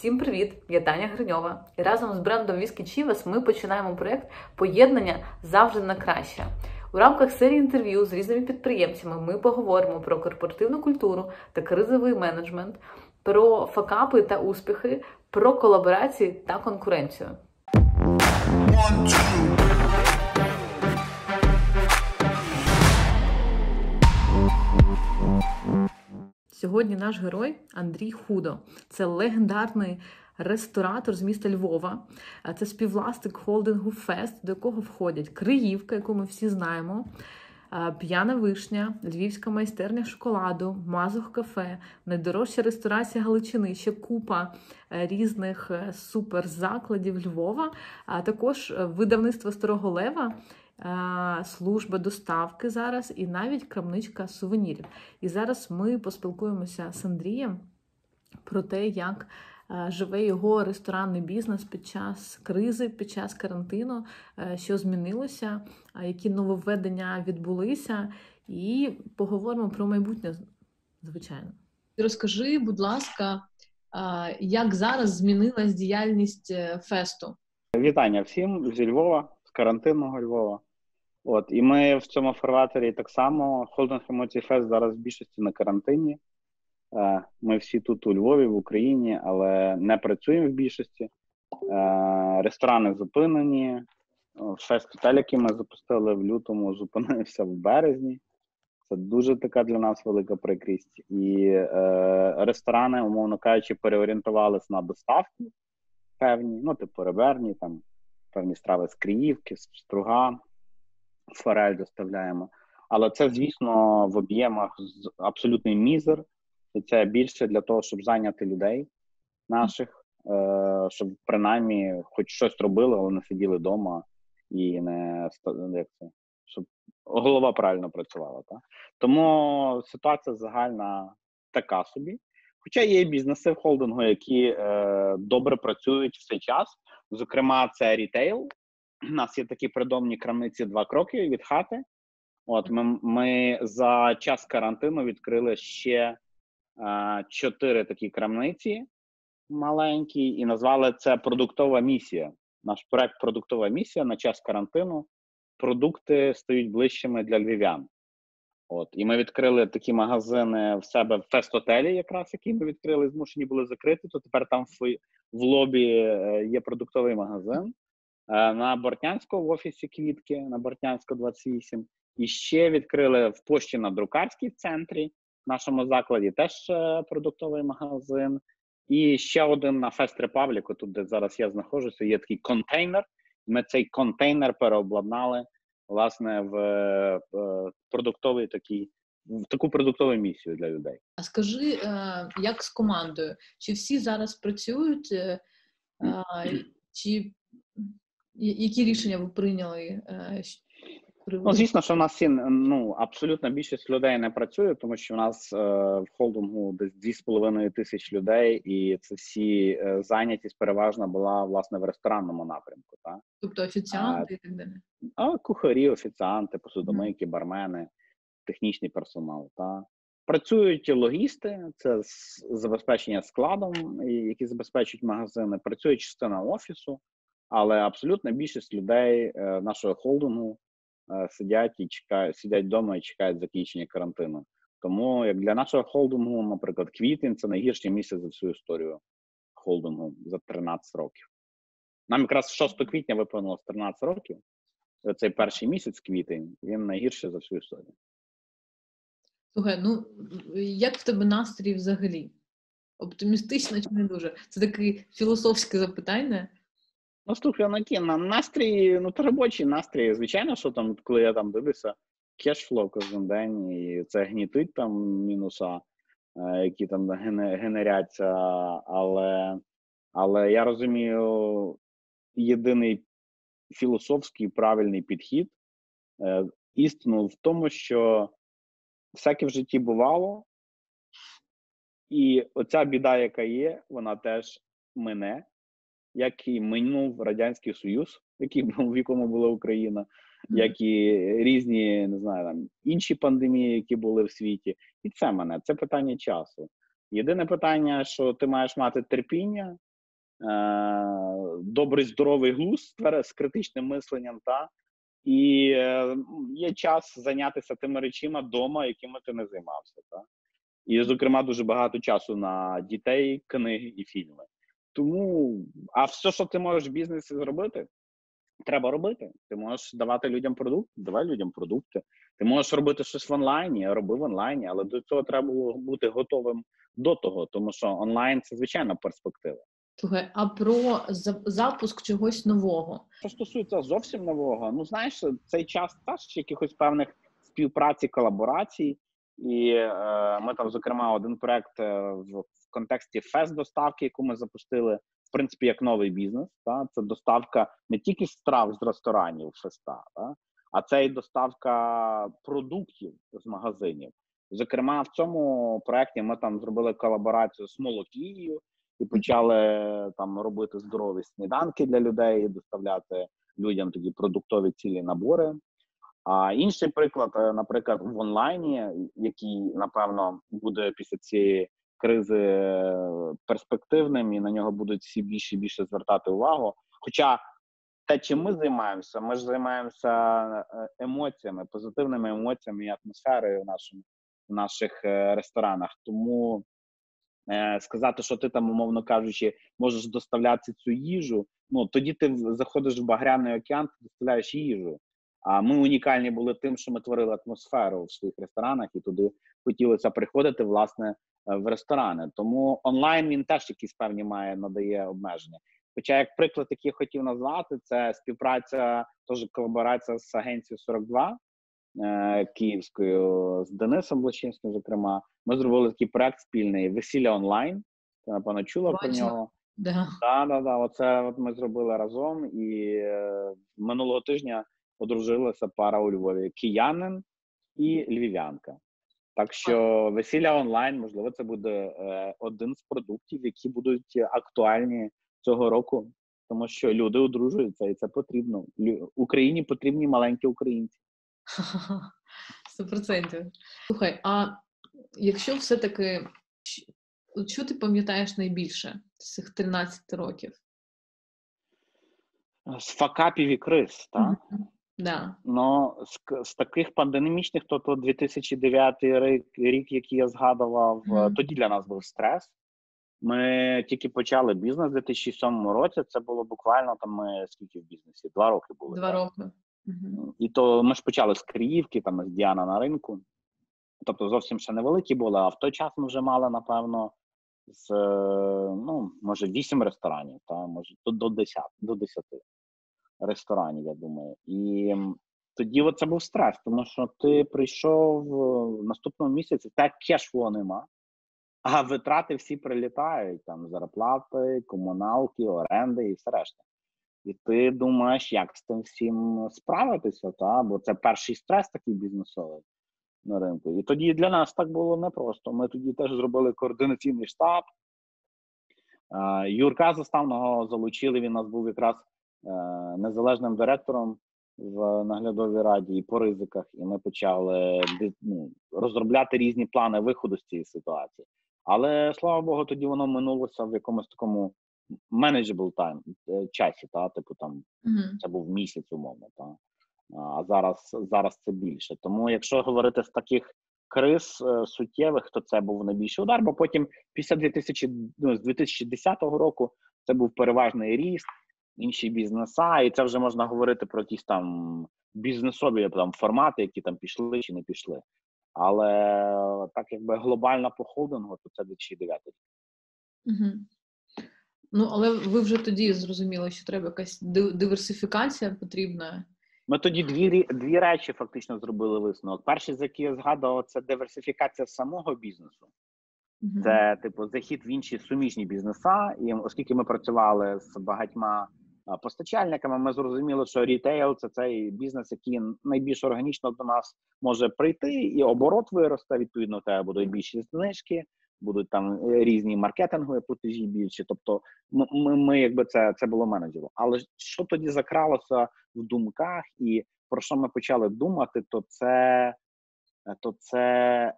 Всім привіт! Я Таня Гриньова. І разом з брендом Віскі Чівес ми починаємо проєкт Поєднання завжди на краще. У рамках серії інтерв'ю з різними підприємцями ми поговоримо про корпоративну культуру та кризовий менеджмент, про факапи та успіхи, про колаборації та конкуренцію. One, two. Сьогодні наш герой Андрій Худо. Це легендарний ресторатор з міста Львова. Це співвласник холдингу Фест, до якого входять Криївка, яку ми всі знаємо. П'яна вишня, львівська майстерня шоколаду, Мазух кафе, найдорожча ресторація Галичини, ще купа е, різних е, суперзакладів Львова, а також е, видавництво Старого Лева, служба доставки зараз і навіть крамничка сувенірів. І зараз ми поспілкуємося з Андрієм про те, як е, живе його ресторанний бізнес під час кризи, під час карантину, е, що змінилося, які нововведення відбулися, і поговоримо про майбутнє, звичайно. Розкажи, будь ласка, як зараз змінилась діяльність е, фесту? Вітання всім зі Львова, з карантинного Львова. От, і ми в цьому фарватері так само. Холдинг Емоцій Фест зараз в більшості на карантині. Е, Ми всі тут у Львові, в Україні, але не працюємо в більшості. Е, Ресторани зупинені. Фест-готель, який ми запустили в лютому, зупинився в березні. Це дуже така для нас велика прикрість. І е, ресторани, умовно кажучи, переорієнтувалися на доставку певні, ну, типу реберні, там певні страви з Криївки, з Струга, форель доставляємо. Але це, звісно, в об'ємах абсолютний мізер. І це більше для того, щоб зайняти людей наших, е, щоб принаймні хоч щось робили, але не сиділи вдома і не як це, щоб голова правильно працювала. Так? Тому ситуація загальна така собі. Хоча є бізнеси в холдингу, які е, добре працюють в цей час. Зокрема, це рітейл. У нас є такі придомні крамниці два кроки від хати. От ми, ми за час карантину відкрили ще е, чотири такі крамниці маленькі, і назвали це продуктова місія. Наш проект продуктова місія на час карантину. Продукти стають ближчими для львів'ян. От і ми відкрили такі магазини в себе в фест-отелі, якраз які ми відкрили, змушені були закрити. То тепер там в, в лобі е, є продуктовий магазин. Е, На Бортнянську в офісі Квітки на Бортнянську 28. І ще відкрили в пошті на друкарській в центрі в нашому закладі теж е, продуктовий магазин. І ще один на Фест Репабліку, тут де зараз я знаходжуся, є такий контейнер. Ми цей контейнер переобладнали власне в е, продуктовий такий в таку продуктову місію для людей. А скажи, як з командою? Чи всі зараз працюють? Чи які рішення ви прийняли? е, Ну, звісно, що в нас ну абсолютна більшість людей не працює, тому що в нас е, в холдингу десь 2,5 тисяч людей, і це всі е, зайнятість переважно була власне в ресторанному напрямку. Так? Тобто офіціанти і так далі. А кухарі, офіціанти, посудомийки, бармени, технічний персонал. Та працюють логісти, це забезпечення складом, які забезпечують магазини. Працює частина офісу, але абсолютна більшість людей е, нашого холдингу е, сидять і чекають, сидять вдома і чекають закінчення карантину. Тому як для нашого холдингу, наприклад, квітень це найгірший місяць за всю історію холдингу за 13 років. Нам якраз 6 квітня виповнилось 13 років. І Цей перший місяць, квітень, він найгірший за всю історію. Слухай, ну як в тебе настрій взагалі? Оптимістично чи не дуже? Це таке філософське запитання. Ну, слухай, ну які на настрій, ну то робочий настрій. Звичайно, що там, коли я там дивлюся, кешфлоу кожен день, і це гнітить там мінуса, е, які там гене- генеряться. Але, але я розумію, єдиний філософський правильний підхід е, істину в тому, що всяке в житті бувало, і оця біда, яка є, вона теж мине, як і минув Радянський Союз, який в якому була Україна, як і різні, не знаю, там інші пандемії, які були в світі. І це мене, це питання часу. Єдине питання, що ти маєш мати терпіння добрий здоровий глузд з критичним мисленням, та і е, є час зайнятися тими речима вдома, якими ти не займався. Та? І, зокрема, дуже багато часу на дітей, книги і фільми. Тому, а все, що ти можеш в бізнесі зробити, треба робити. Ти можеш давати людям продукт, давай людям продукти. Ти можеш робити щось в онлайні, роби в онлайні, але до цього треба було бути готовим до того, тому що онлайн це звичайна перспектива. Слухай, а про запуск чогось нового? Що стосується зовсім нового, ну знаєш, цей час теж якихось певних співпраці, колаборацій, і е, ми там, зокрема, один проект е, в, контексті фест доставки, яку ми запустили, в принципі, як новий бізнес. Та це доставка не тільки страв з ресторанів феста, та, а це й доставка продуктів з магазинів. Зокрема, в цьому проекті ми там зробили колаборацію з молокією і почали там робити здорові сніданки для людей, доставляти людям тоді продуктові цілі набори. А інший приклад, е, наприклад, в онлайні, який напевно буде після цієї кризи е, перспективним, і на нього будуть всі більше і більше звертати увагу. Хоча те, чим ми займаємося, ми ж займаємося е, емоціями, позитивними емоціями і атмосферою в нашому в наших ресторанах. Тому Е, сказати, що ти там, умовно кажучи, можеш доставляти цю їжу. Ну тоді ти заходиш в багряний океан, ти доставляєш їжу. А ми унікальні були тим, що ми творили атмосферу в своїх ресторанах, і туди хотілося приходити власне е, в ресторани. Тому онлайн він теж якісь певні має надає обмеження. Хоча, як приклад, який я хотів назвати, це співпраця, теж колаборація з агенцією 42, Е, Київською з Денисом Блачинським, зокрема, ми зробили такий проект спільний весілля онлайн. Ти напевно чула Бачу. про нього? Да. Да, да, да. Оце от ми зробили разом, і е, минулого тижня одружилася пара у Львові киянин і львів'янка. Так що весілля онлайн, можливо, це буде е, один з продуктів, які будуть актуальні цього року, тому що люди одружуються, і це потрібно. Україні потрібні маленькі українці. Сто процентів. Слухай, а якщо все-таки, що ти пам'ятаєш найбільше з цих 13 років? З факапів і криз, так? Mm-hmm. Да. Ну, з, з таких пандемічних, то, то 2009 рік, рік, який я згадував, mm-hmm. тоді для нас був стрес. Ми тільки почали бізнес у 2007 році. Це було буквально там ми скільки в бізнесі? Два роки були. Два роки. І то ми ж почали з Криївки, там з Діана на ринку. Тобто зовсім ще невеликі були, а в той час ми вже мали, напевно, з ну, може, 8 ресторанів, та може до 10 до 10 ресторанів, я думаю. І тоді це був стрес, тому що ти прийшов в наступному місяці, так кешфло нема, а витрати всі прилітають: там зарплати, комуналки, оренди і все решта. І ти думаєш, як з тим всім справитися, та? бо це перший стрес такий бізнесовий на ринку. І тоді для нас так було непросто. Ми тоді теж зробили координаційний штаб. Юрка заставного залучили. Він у нас був якраз е, незалежним директором в наглядовій раді і по ризиках. І ми почали ну, розробляти різні плани виходу з цієї ситуації. Але слава Богу, тоді воно минулося в якомусь такому manageable time, е, часі, та типу там mm-hmm. це був місяць, умовно, та а зараз зараз це більше. Тому, якщо говорити з таких криз е, суттєвих, то це був найбільший удар. Бо потім, після 2000, ну, з 2010 року, це був переважний ріст, інші бізнеса, і це вже можна говорити про якісь там бізнесові там формати, які там пішли чи не пішли. Але так якби глобальна по холдингу, то це 2009 рік. Угу. Ну, але ви вже тоді зрозуміли, що треба якась диверсифікація потрібна. Ми тоді дві дві речі фактично зробили висновок. Перший, з який я згадував, це диверсифікація самого бізнесу. Це, типу, захід в інші суміжні бізнеса. І оскільки ми працювали з багатьма постачальниками, ми зрозуміли, що рітейл це цей бізнес, який найбільш органічно до нас може прийти, і оборот виросте. Відповідно, в тебе будуть більші знижки будуть там е, різні маркетингові платежі більше. Тобто, ми, ми якби це це було менеджером. Але що тоді закралося в думках, і про що ми почали думати, то це то це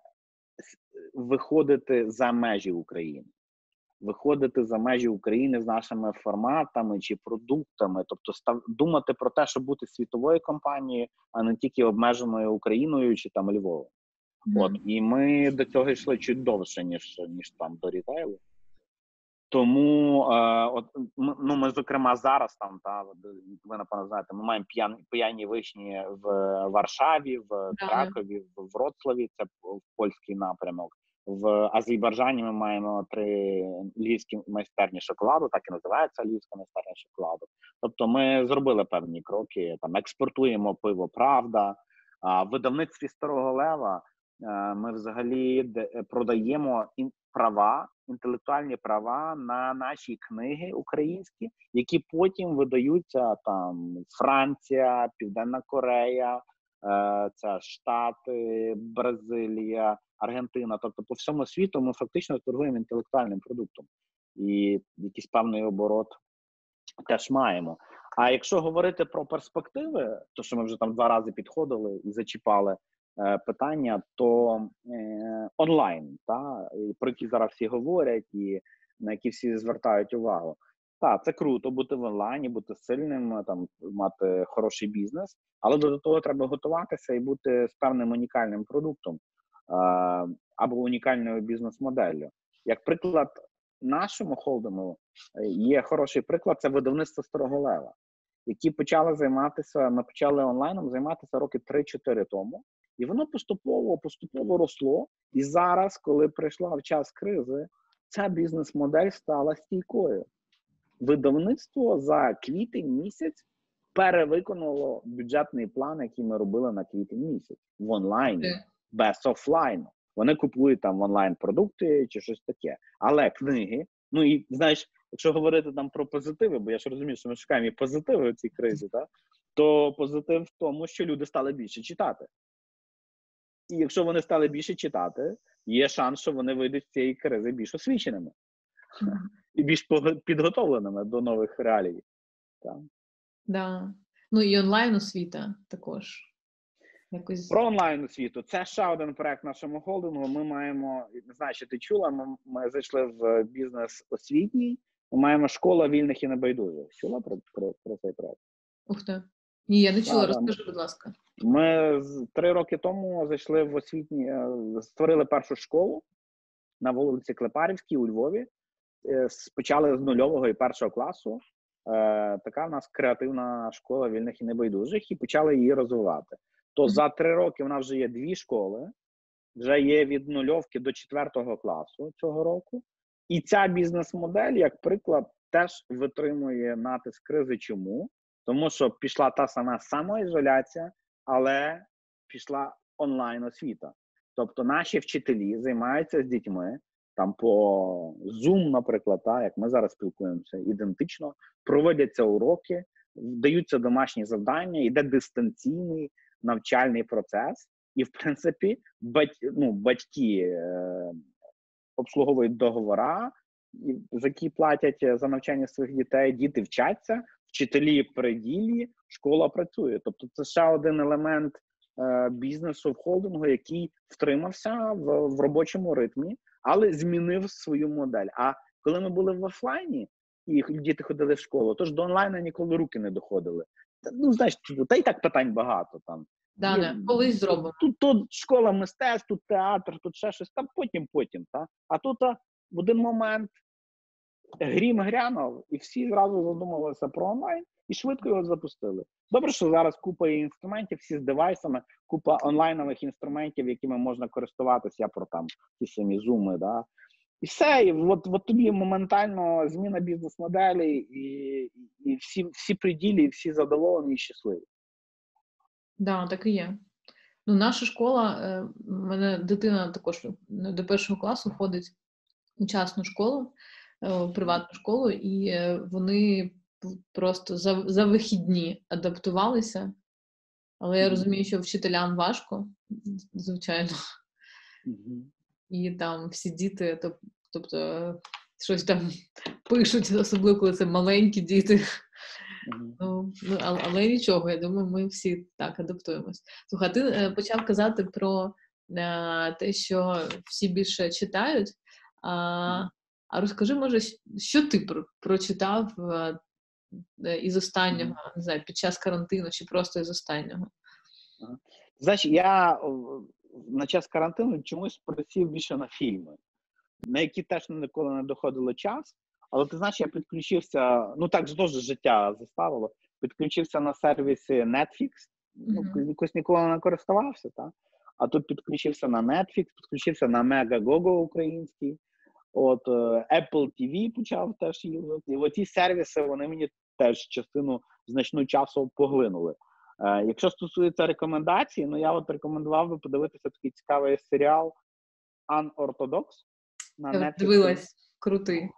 виходити за межі України. Виходити за межі України з нашими форматами чи продуктами, тобто став думати про те, щоб бути світовою компанією, а не тільки обмеженою Україною чи там Львовом. От і ми до цього йшли чуть довше, ніж ніж там до рітейлу. Тому е, от ну ми, зокрема, зараз там та ви напевно знаєте, ми маємо п'яні п'яні вишні в Варшаві, в Кракові, в Вроцлаві. Це в польський напрямок. В Азербайджані ми маємо три львівські майстерні шоколаду, так і називається львівська майстерня шоколаду. Тобто, ми зробили певні кроки. Там експортуємо пиво, правда. А видавництві старого лева е, ми взагалі продаємо права, інтелектуальні права на наші книги українські, які потім видаються там Франція, Південна Корея, е, це Штати, Бразилія, Аргентина. Тобто, по всьому світу ми фактично торгуємо інтелектуальним продуктом і якийсь певний оборот теж маємо. А якщо говорити про перспективи, то що ми вже там два рази підходили і зачіпали Е, питання, то е, онлайн, та про які зараз всі говорять, і на які всі звертають увагу. Так, це круто бути в онлайні, бути сильним, там мати хороший бізнес, але до того треба готуватися і бути з певним унікальним продуктом або унікальною бізнес-моделлю. Як приклад нашому холдингу е, є хороший приклад, це видавництво Старого Лева, які почали займатися, ми почали онлайном займатися роки 3-4 тому. І воно поступово поступово росло. І зараз, коли прийшла в час кризи, ця бізнес-модель стала стійкою. Видавництво за квітень місяць перевиконало бюджетний план, який ми робили на квітень місяць в онлайні, без офлайну. Вони купують там онлайн продукти чи щось таке. Але книги, ну і знаєш, якщо говорити там про позитиви, бо я ж розумію, що ми шукаємо і позитиви у цій кризі, так? то позитив в тому, що люди стали більше читати. І якщо вони стали більше читати, є шанс, що вони вийдуть з цієї кризи більш освіченими і більш підготовленими до нових реалій. Так. Да. Ну і онлайн освіта також. Якось... Про онлайн освіту. Це ще один проект нашому холдингу. Ми маємо, не знаю, чи ти чула, ми, ми зайшли в бізнес освітній. Ми маємо школа вільних і небайдужих. Чула про, про, про цей проект? Ух ти. Ні, я не чула, розкажи, будь ласка. Ми три роки тому зайшли в освітні, е, створили першу школу на вулиці Клепарівській у Львові. Е, почали з нульового і першого класу. Е, така в нас креативна школа вільних і небайдужих, і почали її розвивати. То за три роки в нас вже є дві школи, вже є від нульовки до четвертого класу цього року. І ця бізнес-модель, як приклад, теж витримує натиск кризи. Чому? Тому що пішла та сама самоізоляція, але пішла онлайн освіта. Тобто наші вчителі займаються з дітьми там по Zoom, наприклад, та, як ми зараз спілкуємося, ідентично проводяться уроки, вдаються домашні завдання, йде дистанційний навчальний процес, і, в принципі, бать, ну, батьки е, обслуговують договора, за які платять за навчання своїх дітей, діти вчаться, вчителі при ділі, школа працює. Тобто, це ще один елемент е, бізнесу в холдингу, який втримався в, в робочому ритмі, але змінив свою модель. А коли ми були в офлайні і діти ходили в школу, то ж до онлайну ніколи руки не доходили. Ну, знаєш, та й так питань багато там. Да, Є, колись зробимо. Тут, тут школа мистецтв, тут театр, тут ще щось, там потім, потім. Та? А тут а, в один момент грім грянув, і всі зразу задумалися про онлайн і швидко його запустили. Добре, що зараз купа інструментів, всі з девайсами, купа онлайнових інструментів, якими можна користуватися я про там ті самі зуми. Да? І все, і от, от тобі моментально зміна бізнес-моделі, і і всі всі приділі, і всі задоволені і щасливі. Да, так і є. Ну, Наша школа, е, мене дитина також до першого класу ходить у частну школу. Е, приватну школу, і е, вони просто за за вихідні адаптувалися. Але я розумію, що вчителям важко, звичайно. І там всі діти, тобто щось там пишуть, особливо коли це маленькі діти. Ну, ну, Але але нічого, я думаю, ми всі так адаптуємось. Слухай, ти е, почав казати про те, що всі більше читають. А А розкажи, може, що ти прочитав е, е, із останнього, не знаю, під час карантину чи просто із останнього? Значить, я на час карантину чомусь присів більше на фільми, на які теж ніколи не доходило час. Але ти знаєш, я підключився, ну так ж життя заставило. Підключився на сервісі Netflix, ну, якось ніколи не користувався, так? А тут підключився на Netflix, підключився на Megagogo український. От е, Apple TV почав теж юзати. І оці сервіси вони мені теж частину значну часу поглинули. Е, якщо стосується рекомендацій, ну я от рекомендував би подивитися такий цікавий серіал Unorthodox на Netflix. дивилась, крутий.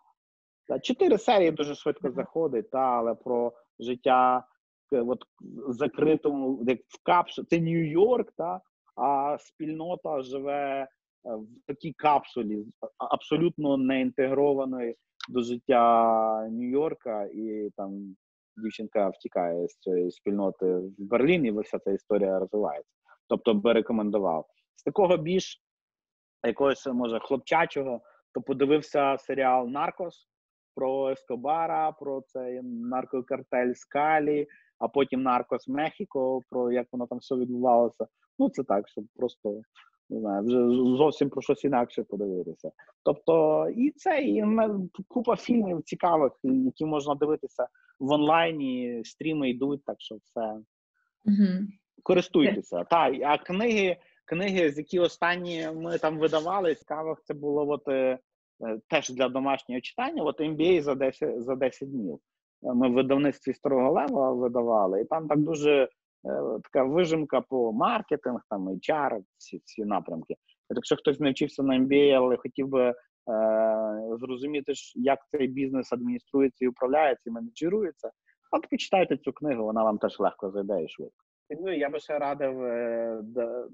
Та, Чотири серії дуже швидко заходить, та, але про життя от, закритому, як в капсулі. Це Нью-Йорк, та, а спільнота живе в такій капсулі, абсолютно не інтегрованої до життя Нью-Йорка, і там дівчинка втікає з цієї спільноти в Берлін, і вся ця історія розвивається. Тобто би рекомендував. З такого більш якогось, може, хлопчачого, то подивився серіал Наркос про Ескобара, про цей наркокартель Скалі, а потім Наркос Мехіко, про як воно там все відбувалося. Ну, це так, щоб просто не знаю, вже зовсім про щось інакше подивитися. Тобто, і це і купа фільмів цікавих, які можна дивитися в онлайні, стріми йдуть, так що все Угу. користуйтеся. Так, а книги, книги, з які останні ми там видавали, цікавих, це було от, е, е, теж для домашнього читання. От MBA за 10, за 10 днів. Ми в видавництві Старого Лева видавали, і там так дуже така вижимка по маркетинг, там HR, всі ці напрямки. Якщо хтось не вчився на MBA, але хотів би е, зрозуміти, як цей бізнес адмініструється і управляється, і менеджерується, от почитайте цю книгу, вона вам теж легко зайде і швидко. Ну, я би ще радив е, д-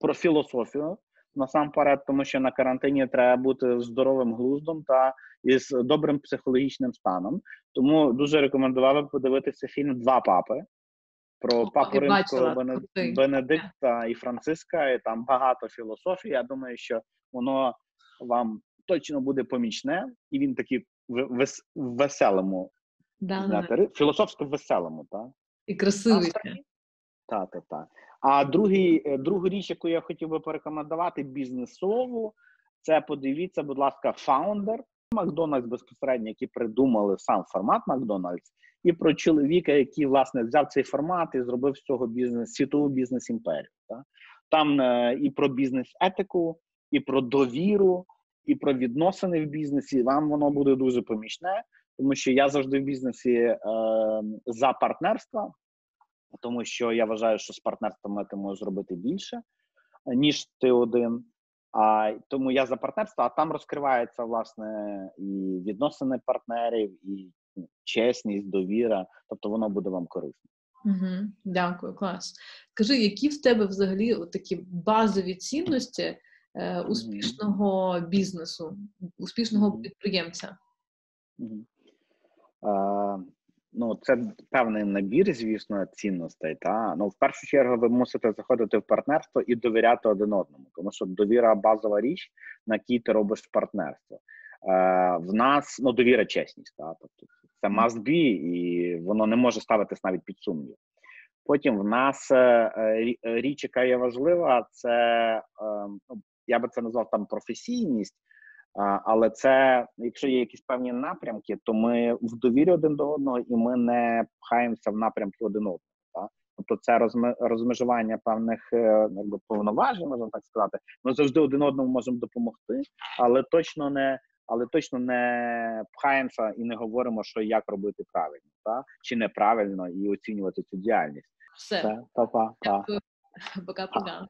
про філософію насамперед, тому що на карантині треба бути здоровим глуздом та із добрим психологічним станом. Тому дуже рекомендував би подивитися фільм Два папи про О, папу римського бачила, Бенедикта і Франциска. І там багато філософії. Я думаю, що воно вам точно буде помічне, і він такий в веселому Да, да, філософсько веселому, так. І красивий. Та, та, та. А другий, е, другу річ, яку я хотів би порекомендувати бізнесову, це подивіться, будь ласка, фаундер Макдональдс безпосередньо, які придумали сам формат Макдональдс, і про чоловіка, який власне взяв цей формат і зробив з цього бізнес світову бізнес імперію. Та? Там е, і про бізнес-етику, і про довіру, і про відносини в бізнесі. Вам воно буде дуже помічне, тому що я завжди в бізнесі е, за партнерство тому що я вважаю, що з партнерством ти можеш зробити більше, ніж ти один. А тому я за партнерство, а там розкривається власне і відносини партнерів, і ну, чесність, довіра. Тобто воно буде вам корисно. Угу. Дякую, клас. Скажи, які в тебе взагалі такі базові цінності е, успішного бізнесу, успішного підприємця? А, ну, це певний набір, звісно, цінностей. Та ну, в першу чергу, ви мусите заходити в партнерство і довіряти один одному, тому що довіра базова річ, на якій ти робиш партнерство. Е, в нас ну, довіра, чесність. Та? Тобто це must be, і воно не може ставитись навіть під сумнів. Потім в нас е, е, річ, яка є важлива, це е, ну, я би це назвав там професійність. Але це, якщо є якісь певні напрямки, то ми в довірі один до одного і ми не пхаємося в напрямки один одного. Так? Тобто це розме- розмежування певних е, якби, повноважень, можна так сказати. Ми завжди один одному можемо допомогти, але точно не але точно не пхаємося і не говоримо, що як робити правильно, так? чи неправильно, і оцінювати цю діяльність. Все, Це па-па, па. дякую. Пока-пока.